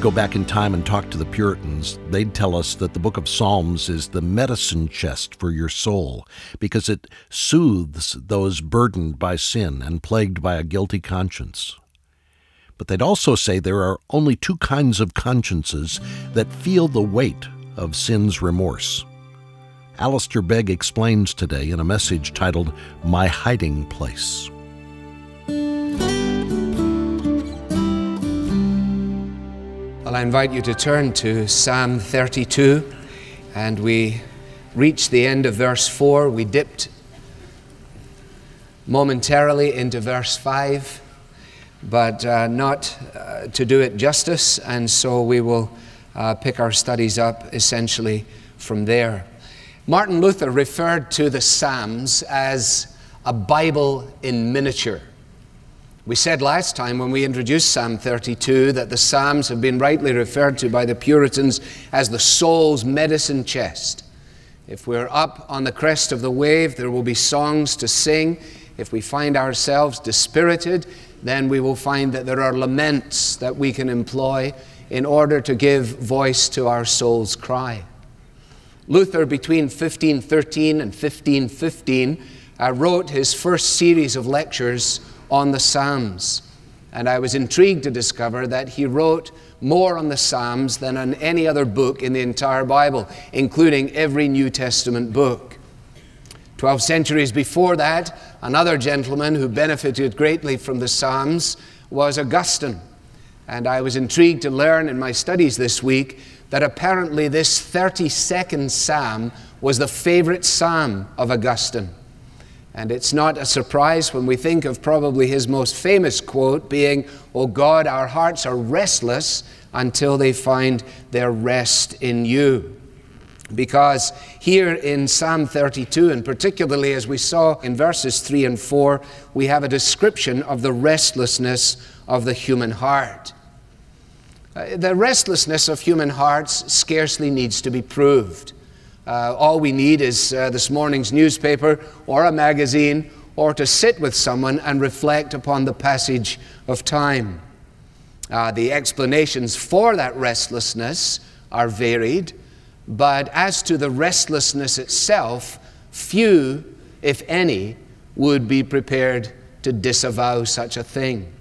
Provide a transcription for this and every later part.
could go back in time and talk to the Puritans, they'd tell us that the book of Psalms is the medicine chest for your soul because it soothes those burdened by sin and plagued by a guilty conscience. But they'd also say there are only two kinds of consciences that feel the weight of sin's remorse. Alistair Begg explains today in a message titled My Hiding Place. Well, I invite you to turn to Psalm 32, and we reach the end of verse 4. We dipped momentarily into verse 5, but uh, not uh, to do it justice, and so we will uh, pick our studies up essentially from there. Martin Luther referred to the Psalms as a Bible in miniature. We said last time when we introduced Psalm 32 that the Psalms have been rightly referred to by the Puritans as the soul's medicine chest. If we're up on the crest of the wave, there will be songs to sing. If we find ourselves dispirited, then we will find that there are laments that we can employ in order to give voice to our soul's cry. Luther, between 1513 and 1515, uh, wrote his first series of lectures on the Psalms. And I was intrigued to discover that he wrote more on the Psalms than on any other book in the entire Bible, including every New Testament book. Twelve centuries before that, another gentleman who benefited greatly from the Psalms was Augustine. And I was intrigued to learn in my studies this week that apparently this 32nd psalm was the favorite psalm of Augustine. And it's not a surprise when we think of probably his most famous quote being, O God, our hearts are restless until they find their rest in you. Because here in Psalm 32, and particularly as we saw in verses 3 and 4, we have a description of the restlessness of the human heart. Uh, the restlessness of human hearts scarcely needs to be proved. Uh, all we need is uh, this morning's newspaper or a magazine or to sit with someone and reflect upon the passage of time. Uh, the explanations for that restlessness are varied, but as to the restlessness itself, few, if any, would be prepared to disavow such a thing.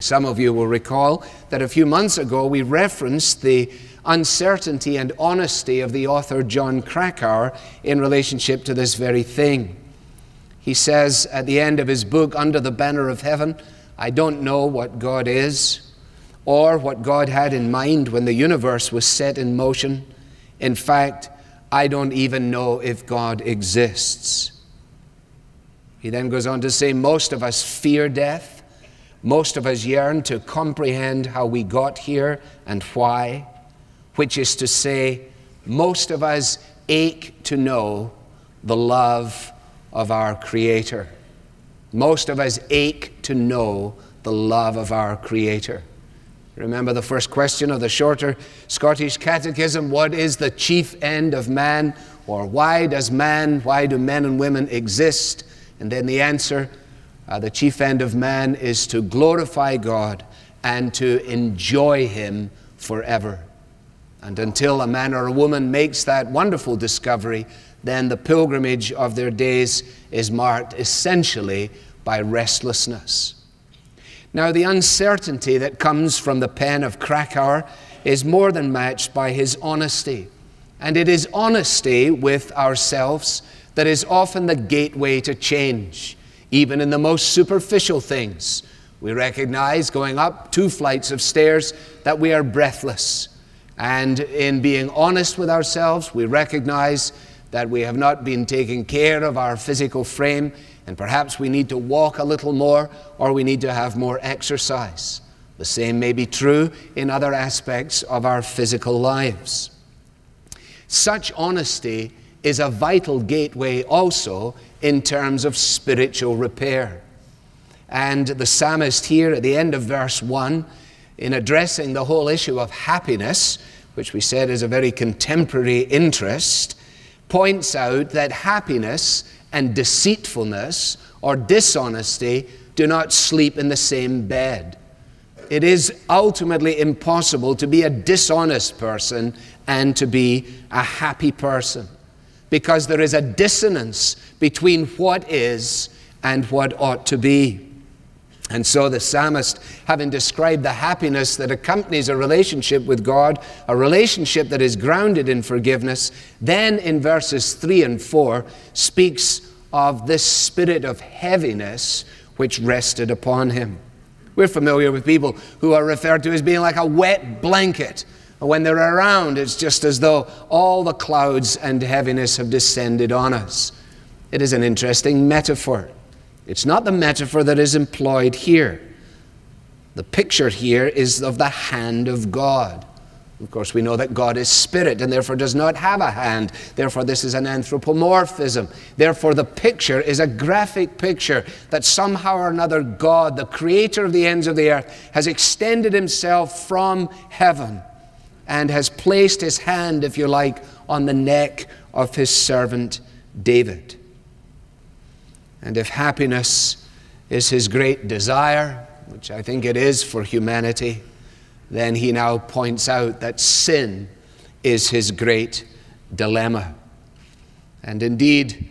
Some of you will recall that a few months ago we referenced the uncertainty and honesty of the author Jon Krakauer in relationship to this very thing. He says at the end of his book, Under the Banner of Heaven, I don't know what God is or what God had in mind when the universe was set in motion. In fact, I don't even know if God exists. He then goes on to say, Most of us fear death. Most of us yearn to comprehend how we got here and why, which is to say, most of us ache to know the love of our Creator. Most of us ache to know the love of our Creator. Remember the first question of the shorter Scottish Catechism what is the chief end of man? Or why does man, why do men and women exist? And then the answer uh, the chief end of man is to glorify God and to enjoy Him forever. And until a man or a woman makes that wonderful discovery, then the pilgrimage of their days is marked essentially by restlessness. Now, the uncertainty that comes from the pen of Krakauer is more than matched by his honesty. And it is honesty with ourselves that is often the gateway to change even in the most superficial things. We recognize going up two flights of stairs that we are breathless. And in being honest with ourselves, we recognize that we have not been taking care of our physical frame, and perhaps we need to walk a little more or we need to have more exercise. The same may be true in other aspects of our physical lives. Such honesty is a vital gateway also in terms of spiritual repair. And the psalmist here at the end of verse 1, in addressing the whole issue of happiness, which we said is a very contemporary interest, points out that happiness and deceitfulness or dishonesty do not sleep in the same bed. it is ultimately impossible to be a dishonest person and to be a happy person because there is a dissonance between what is and what ought to be. And so the psalmist, having described the happiness that accompanies a relationship with God, a relationship that is grounded in forgiveness, then in verses 3 and 4 speaks of this spirit of heaviness which rested upon him. We're familiar with people who are referred to as being like a wet blanket. When they're around, it's just as though all the clouds and heaviness have descended on us. It is an interesting metaphor. It's not the metaphor that is employed here. The picture here is of the hand of God. Of course, we know that God is spirit and therefore does not have a hand. Therefore, this is an anthropomorphism. Therefore, the picture is a graphic picture that somehow or another God, the creator of the ends of the earth, has extended himself from heaven and has placed his hand, if you like, on the neck of his servant David. And if happiness is his great desire, which I think it is for humanity, then he now points out that sin is his great dilemma. And indeed,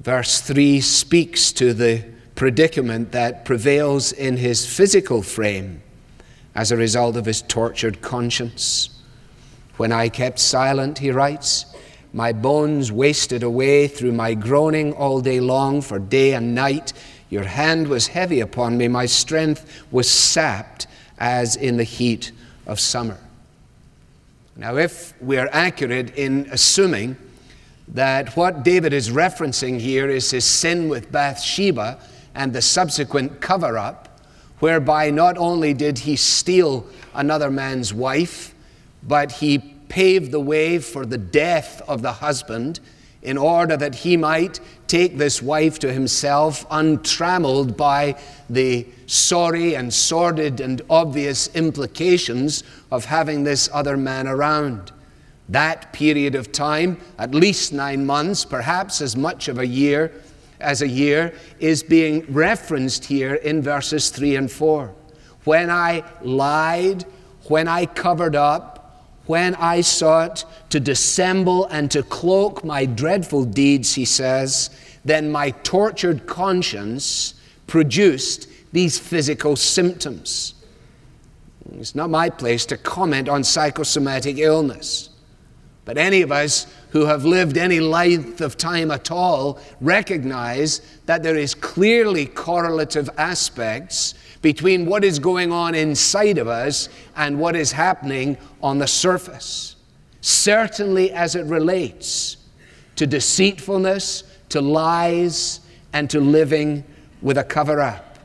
verse 3 speaks to the predicament that prevails in his physical frame as a result of his tortured conscience. When I kept silent, he writes, my bones wasted away through my groaning all day long, for day and night. Your hand was heavy upon me. My strength was sapped as in the heat of summer. Now, if we are accurate in assuming that what David is referencing here is his sin with Bathsheba and the subsequent cover up, whereby not only did he steal another man's wife, but he paved the way for the death of the husband in order that he might take this wife to himself untrammeled by the sorry and sordid and obvious implications of having this other man around. That period of time, at least nine months, perhaps as much of a year as a year, is being referenced here in verses 3 and 4. When I lied, when I covered up, when I sought to dissemble and to cloak my dreadful deeds, he says, then my tortured conscience produced these physical symptoms. It's not my place to comment on psychosomatic illness. But any of us who have lived any length of time at all recognize that there is clearly correlative aspects between what is going on inside of us and what is happening on the surface. Certainly, as it relates to deceitfulness, to lies, and to living with a cover up.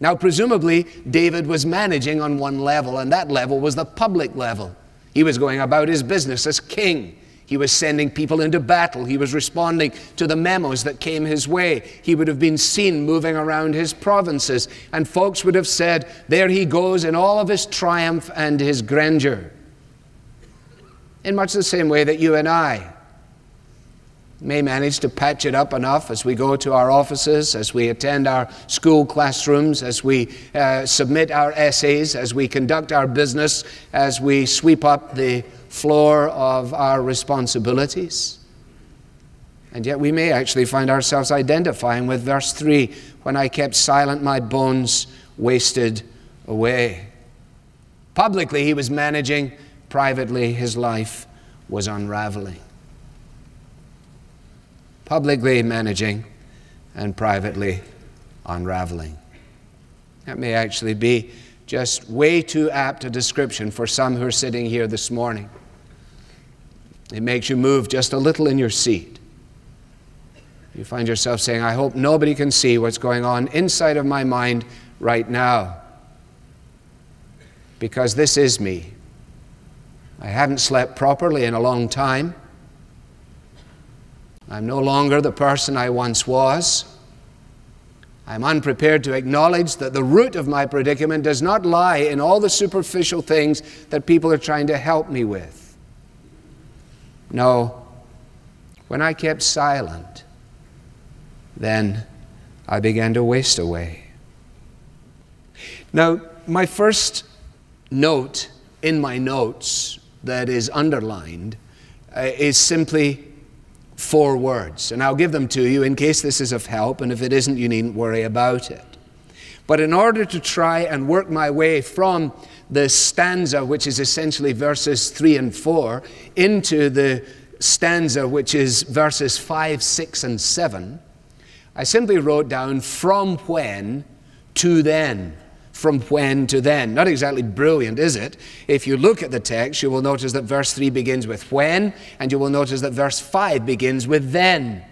Now, presumably, David was managing on one level, and that level was the public level. He was going about his business as king. He was sending people into battle. He was responding to the memos that came his way. He would have been seen moving around his provinces, and folks would have said, There he goes in all of his triumph and his grandeur. In much the same way that you and I may manage to patch it up enough as we go to our offices, as we attend our school classrooms, as we uh, submit our essays, as we conduct our business, as we sweep up the floor of our responsibilities. And yet we may actually find ourselves identifying with verse 3 when I kept silent, my bones wasted away. Publicly, he was managing, privately, his life was unraveling. Publicly managing, and privately unraveling. That may actually be just way too apt a description for some who are sitting here this morning. It makes you move just a little in your seat. You find yourself saying, I hope nobody can see what's going on inside of my mind right now. Because this is me. I haven't slept properly in a long time. I'm no longer the person I once was. I'm unprepared to acknowledge that the root of my predicament does not lie in all the superficial things that people are trying to help me with. No, when I kept silent, then I began to waste away. Now, my first note in my notes that is underlined uh, is simply four words. And I'll give them to you in case this is of help, and if it isn't, you needn't worry about it. But in order to try and work my way from the stanza, which is essentially verses 3 and 4, into the stanza, which is verses 5, 6, and 7, I simply wrote down from when to then from when to then. Not exactly brilliant, is it? If you look at the text, you will notice that verse 3 begins with when, and you will notice that verse 5 begins with then.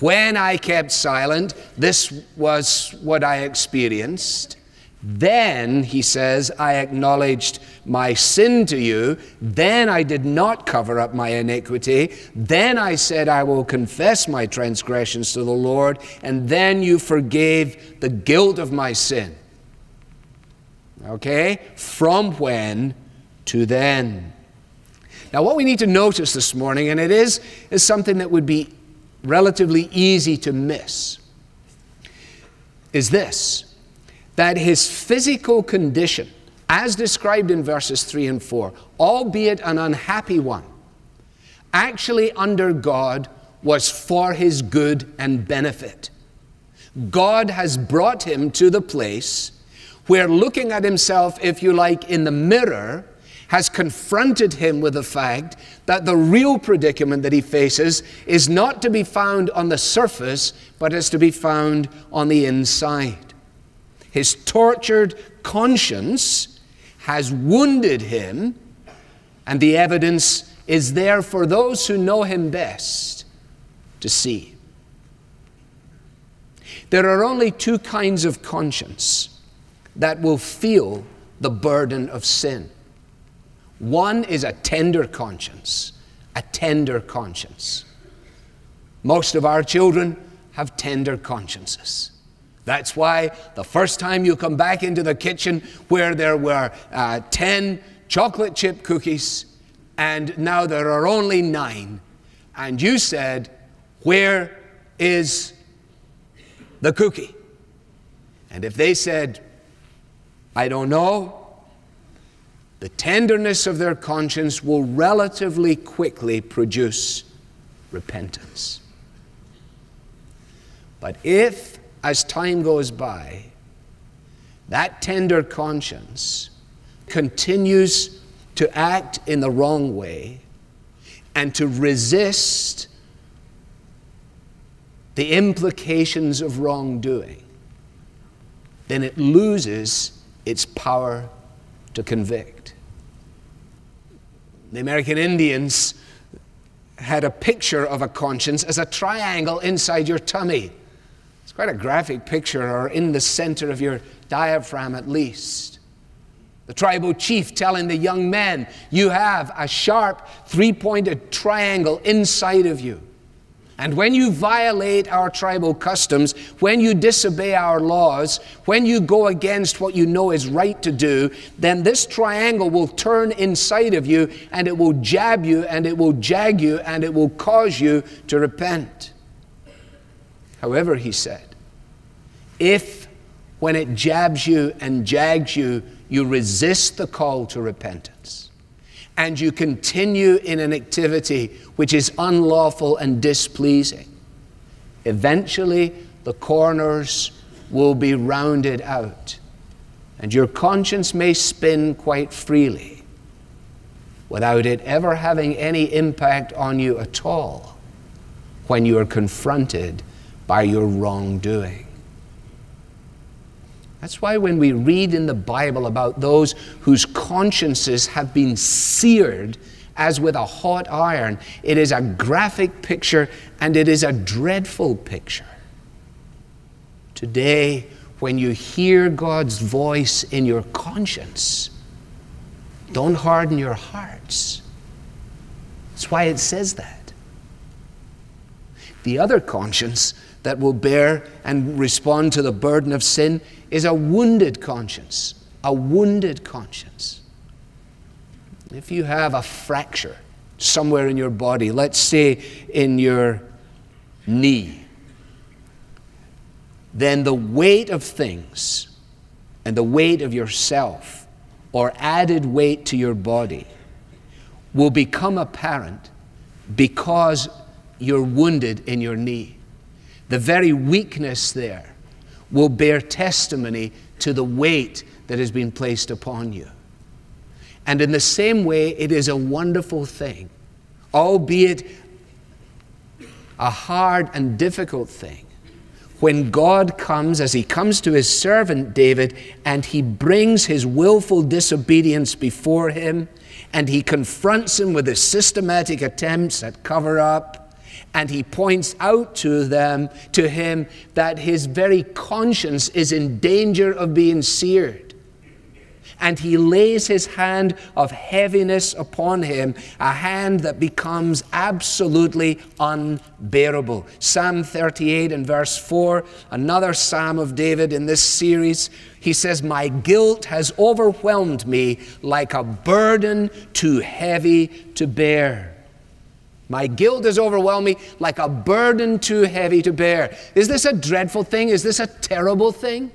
When I kept silent, this was what I experienced. Then, he says, I acknowledged my sin to you. Then I did not cover up my iniquity. Then I said, I will confess my transgressions to the Lord. And then you forgave the guilt of my sin. Okay? From when to then. Now, what we need to notice this morning, and it is, is something that would be relatively easy to miss, is this that his physical condition, as described in verses 3 and 4, albeit an unhappy one, actually under God was for his good and benefit. God has brought him to the place where looking at himself, if you like, in the mirror, has confronted him with the fact that the real predicament that he faces is not to be found on the surface, but is to be found on the inside. His tortured conscience has wounded him, and the evidence is there for those who know him best to see. There are only two kinds of conscience that will feel the burden of sin. One is a tender conscience, a tender conscience. Most of our children have tender consciences. That's why the first time you come back into the kitchen where there were uh, 10 chocolate chip cookies and now there are only nine, and you said, Where is the cookie? And if they said, I don't know. The tenderness of their conscience will relatively quickly produce repentance. But if, as time goes by, that tender conscience continues to act in the wrong way and to resist the implications of wrongdoing, then it loses its power to convict. The American Indians had a picture of a conscience as a triangle inside your tummy. It's quite a graphic picture, or in the center of your diaphragm at least. The tribal chief telling the young men, You have a sharp, three pointed triangle inside of you. And when you violate our tribal customs, when you disobey our laws, when you go against what you know is right to do, then this triangle will turn inside of you and it will jab you and it will jag you and it will cause you to repent. However, he said, if when it jabs you and jags you, you resist the call to repentance, and you continue in an activity which is unlawful and displeasing, eventually the corners will be rounded out, and your conscience may spin quite freely without it ever having any impact on you at all when you are confronted by your wrongdoing. That's why when we read in the Bible about those whose consciences have been seared as with a hot iron, it is a graphic picture and it is a dreadful picture. Today, when you hear God's voice in your conscience, don't harden your hearts. That's why it says that. The other conscience that will bear and respond to the burden of sin is a wounded conscience. A wounded conscience. If you have a fracture somewhere in your body, let's say in your knee, then the weight of things and the weight of yourself or added weight to your body will become apparent because you're wounded in your knee. The very weakness there will bear testimony to the weight that has been placed upon you. And in the same way, it is a wonderful thing, albeit a hard and difficult thing, when God comes, as he comes to his servant David, and he brings his willful disobedience before him, and he confronts him with his systematic attempts at cover up, and he points out to them, to him, that his very conscience is in danger of being seared and he lays his hand of heaviness upon him, a hand that becomes absolutely unbearable. Psalm 38 and verse 4, another psalm of David in this series, he says, My guilt has overwhelmed me like a burden too heavy to bear. My guilt is overwhelmed me like a burden too heavy to bear. Is this a dreadful thing? Is this a terrible thing?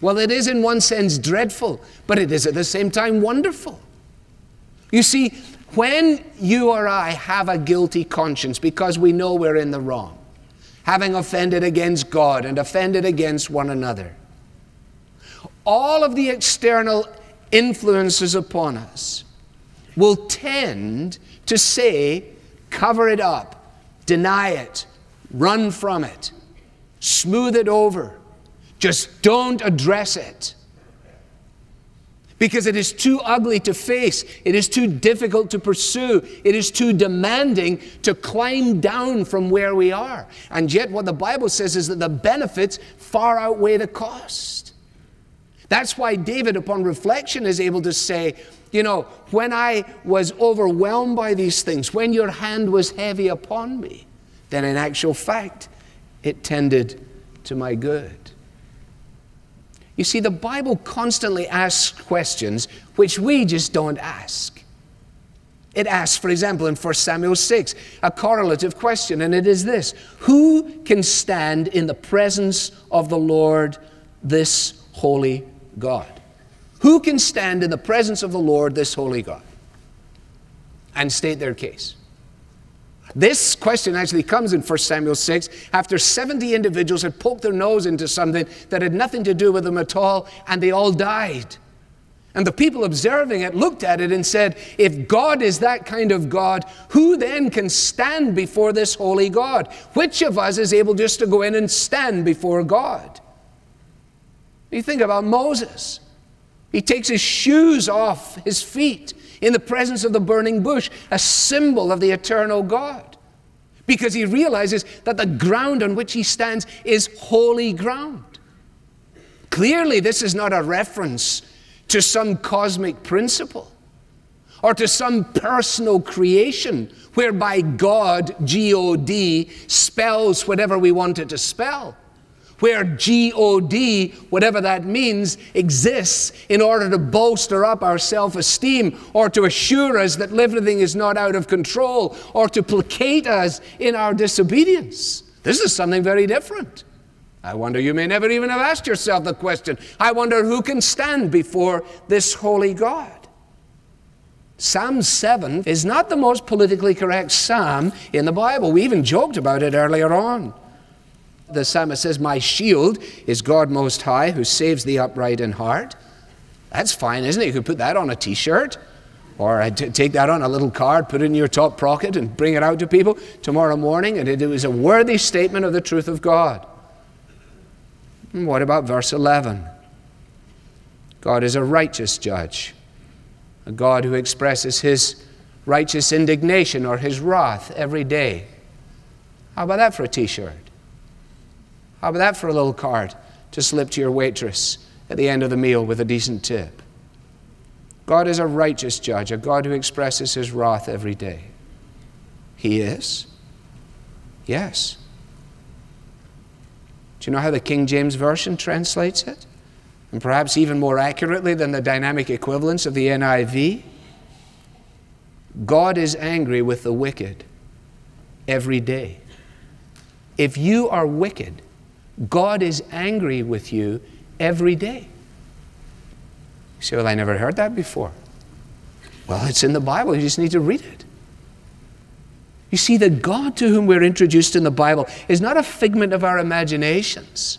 Well, it is in one sense dreadful, but it is at the same time wonderful. You see, when you or I have a guilty conscience because we know we're in the wrong, having offended against God and offended against one another, all of the external influences upon us will tend to say, cover it up, deny it, run from it, smooth it over just don't address it. Because it is too ugly to face. It is too difficult to pursue. It is too demanding to climb down from where we are. And yet, what the Bible says is that the benefits far outweigh the cost. That's why David, upon reflection, is able to say, You know, when I was overwhelmed by these things, when your hand was heavy upon me, then in actual fact, it tended to my good. You see, the Bible constantly asks questions which we just don't ask. It asks, for example, in 1 Samuel 6, a correlative question, and it is this Who can stand in the presence of the Lord, this holy God? Who can stand in the presence of the Lord, this holy God? And state their case. This question actually comes in 1 Samuel 6 after 70 individuals had poked their nose into something that had nothing to do with them at all, and they all died. And the people observing it looked at it and said, If God is that kind of God, who then can stand before this holy God? Which of us is able just to go in and stand before God? You think about Moses. He takes his shoes off his feet in the presence of the burning bush, a symbol of the eternal God. Because he realizes that the ground on which he stands is holy ground. Clearly, this is not a reference to some cosmic principle or to some personal creation whereby God, G O D, spells whatever we want it to spell where G-O-D, whatever that means, exists in order to bolster up our self-esteem or to assure us that everything is not out of control or to placate us in our disobedience. This is something very different. I wonder you may never even have asked yourself the question. I wonder who can stand before this holy God. Psalm 7 is not the most politically correct psalm in the Bible. We even joked about it earlier on the psalmist says, My shield is God Most High, who saves the upright in heart. That's fine, isn't it? You could put that on a t shirt or take that on a little card, put it in your top pocket, and bring it out to people tomorrow morning. And it was a worthy statement of the truth of God. And what about verse 11? God is a righteous judge, a God who expresses his righteous indignation or his wrath every day. How about that for a t shirt? How about that for a little card to slip to your waitress at the end of the meal with a decent tip? God is a righteous judge, a God who expresses his wrath every day. He is? Yes. Do you know how the King James Version translates it? And perhaps even more accurately than the dynamic equivalence of the NIV? God is angry with the wicked every day. If you are wicked, God is angry with you every day. You say, Well, I never heard that before. Well, it's in the Bible. You just need to read it. You see, the God to whom we're introduced in the Bible is not a figment of our imaginations.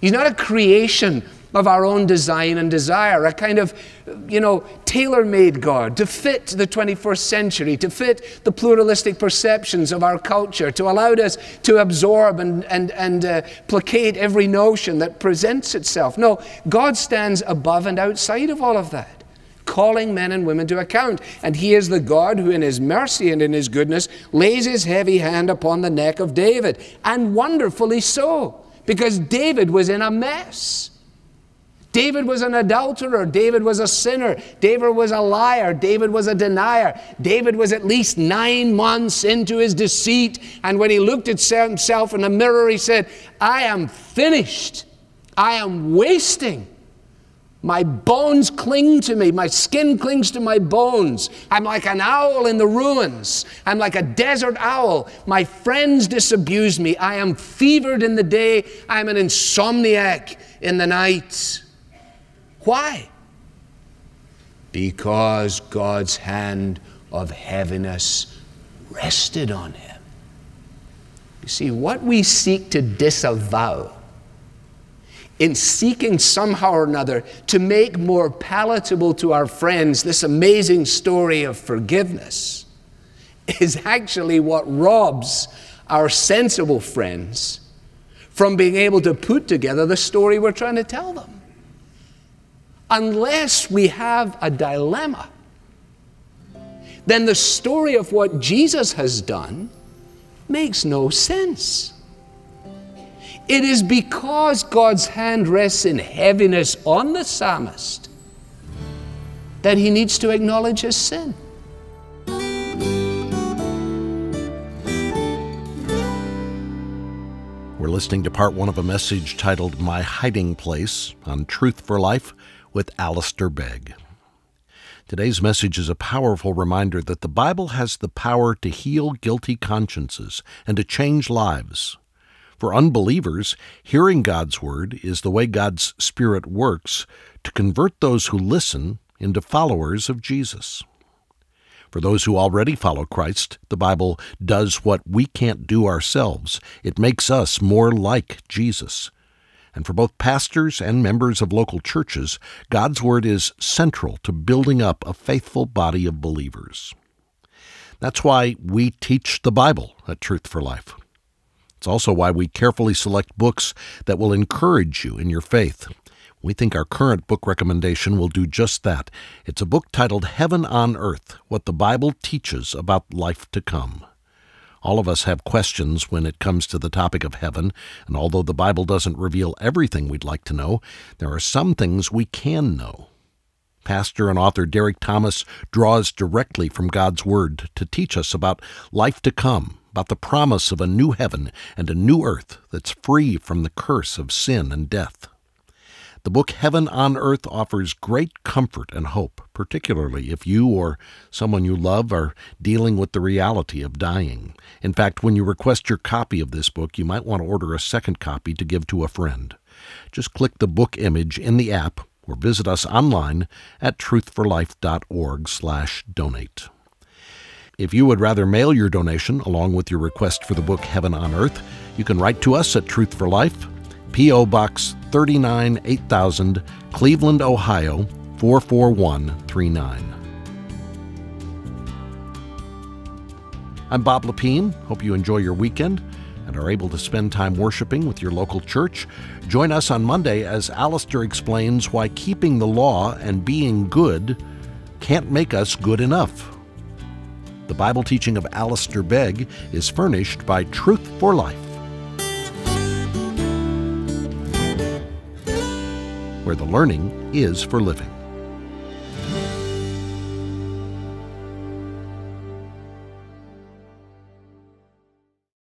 He's not a creation of our own design and desire, a kind of, you know, tailor made God to fit the 21st century, to fit the pluralistic perceptions of our culture, to allow us to absorb and, and, and uh, placate every notion that presents itself. No, God stands above and outside of all of that calling men and women to account. And he is the God who, in his mercy and in his goodness, lays his heavy hand upon the neck of David. And wonderfully so, because David was in a mess. David was an adulterer. David was a sinner. David was a liar. David was a denier. David was at least nine months into his deceit. And when he looked at himself in the mirror, he said, I am finished. I am wasting. My bones cling to me. My skin clings to my bones. I'm like an owl in the ruins. I'm like a desert owl. My friends disabuse me. I am fevered in the day. I'm an insomniac in the night. Why? Because God's hand of heaviness rested on him. You see, what we seek to disavow in seeking somehow or another to make more palatable to our friends this amazing story of forgiveness is actually what robs our sensible friends from being able to put together the story we're trying to tell them unless we have a dilemma, then the story of what Jesus has done makes no sense. It is because God's hand rests in heaviness on the psalmist that he needs to acknowledge his sin. We're listening to part one of a message titled My Hiding Place on Truth for Life with Alistair Begg. Today's message is a powerful reminder that the Bible has the power to heal guilty consciences and to change lives. For unbelievers, hearing God's Word is the way God's Spirit works to convert those who listen into followers of Jesus. For those who already follow Christ, the Bible does what we can't do ourselves. It makes us more like Jesus. And for both pastors and members of local churches, God's Word is central to building up a faithful body of believers. That's why we teach the Bible at Truth for Life. It's also why we carefully select books that will encourage you in your faith. We think our current book recommendation will do just that. It's a book titled Heaven on Earth What the Bible Teaches About Life to Come. All of us have questions when it comes to the topic of heaven, and although the Bible doesn't reveal everything we'd like to know, there are some things we can know. Pastor and author Derek Thomas draws directly from God's Word to teach us about life to come, about the promise of a new heaven and a new earth that's free from the curse of sin and death. The book Heaven on Earth offers great comfort and hope, particularly if you or someone you love are dealing with the reality of dying. In fact, when you request your copy of this book, you might want to order a second copy to give to a friend. Just click the book image in the app or visit us online at truthforlife.org/donate. If you would rather mail your donation along with your request for the book Heaven on Earth, you can write to us at Truth for Life, P.O. Box 39 8000, Cleveland, Ohio 44139. I'm Bob Lepine. Hope you enjoy your weekend and are able to spend time worshiping with your local church. Join us on Monday as Alistair explains why keeping the law and being good can't make us good enough. The Bible teaching of Alistair Begg is furnished by Truth for Life. where the learning is for living.